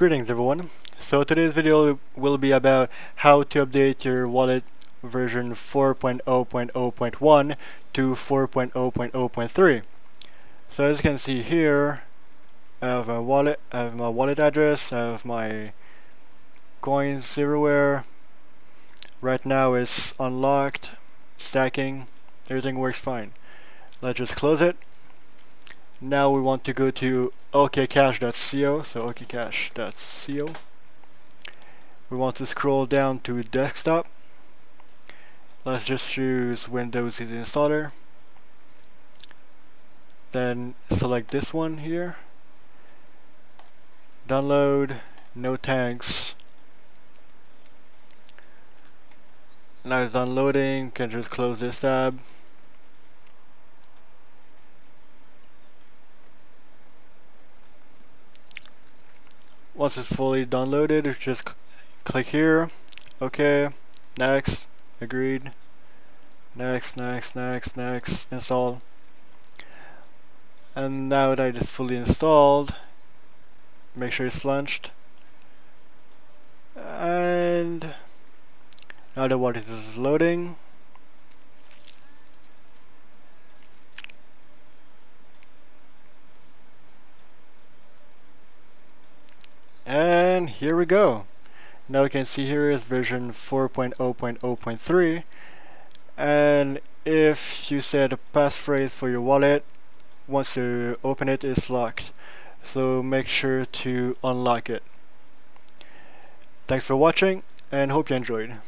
Greetings everyone. So today's video will be about how to update your wallet version 4.0.0.1 to 4.0.0.3. So as you can see here, I have my wallet, I have my wallet address, I have my coins everywhere. Right now it's unlocked, stacking, everything works fine. Let's just close it now we want to go to okcash.co, so okcash.co. We want to scroll down to desktop. Let's just choose Windows Easy Installer. Then select this one here. Download, no tags. Now it's downloading, can just close this tab. Once it's fully downloaded, just click here, okay, next, agreed, next, next, next, next, install. And now that it's fully installed, make sure it's launched. And now that what it is loading, And here we go. Now you can see here is version 4.0.0.3 and if you set a passphrase for your wallet once you open it it's locked so make sure to unlock it. Thanks for watching and hope you enjoyed.